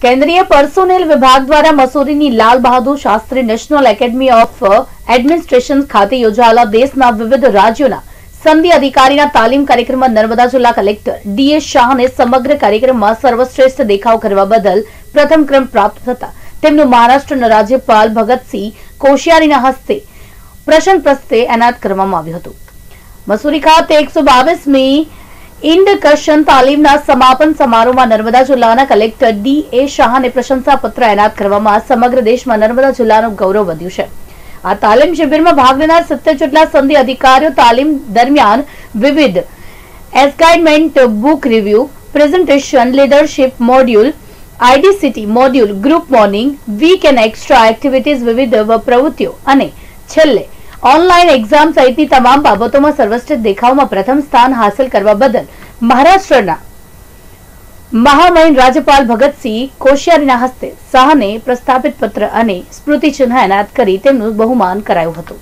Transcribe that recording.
કેન્દ્રીય પર્સોનેલ વિભાગ દ્વારા મસૂરીની Lal Bahadur Shastri national academy of administration ખાતે યોજાયેલા દેશના વિવિધ રાજ્યોના સંધિ અધિકારીના તાલીમ કાર્યક્રમમાં નર્મદા જિલ્લા કલેક્ટર ડીએસ શાહને સમગ્ર કાર્યક્રમમાં સર્વશ્રેષ્ઠ દેખાવ કરવા બદલ પ્રથમ ક્રમ પ્રાપ્ત થતા તેમનું મહારાષ્ટ્રના રાજ્યપાલ ભગતસિંહ કોશિયારીના હસ્તે પ્રસંગ પ્રસ્તે એનાયત કરવામાં આવ્યું હતું. મસૂરી ખાતે એકસો બાવીસમી ઇન્ડકશન તાલીમના સમાપન સમારોહમાં નર્મદા જિલ્લાના કલેક્ટર ડી એ શાહને પ્રશંસાપત્ર એનાયત કરવામાં સમગ્ર દેશમાં નર્મદા જિલ્લાનું ગૌરવ વધ્યું છે. આ તાલીમ શિબિરમાં ભાગ લેનાર સત્તર જેટલા સંધિ અધિકારીઓ તાલીમ દરમિયાન વિવિધ assignment book review, presentation, leadership module, IDCT module, group morning, weekend extra activities વિવિધ પ્રવૃત્તિઓ અને છેલ્લે ઓનલાઈન એક્ઝામ સહિતની તમામ બાબતોમાં સર્વશ્રેષ્ઠ દેખાવમાં પ્રથમ સ્થાન હાંસલ કરવા બદલ મહારાષ્ટ્રના મહામહિન રાજ્યપાલ ભગતસિંહ કોશિયારીના હસ્તે શાહને પ્રસ્થાપિત પત્ર અને સ્મૃતિચિહ્ન એનાયત કરી તેમનું બહુમાન કરાયું હતું.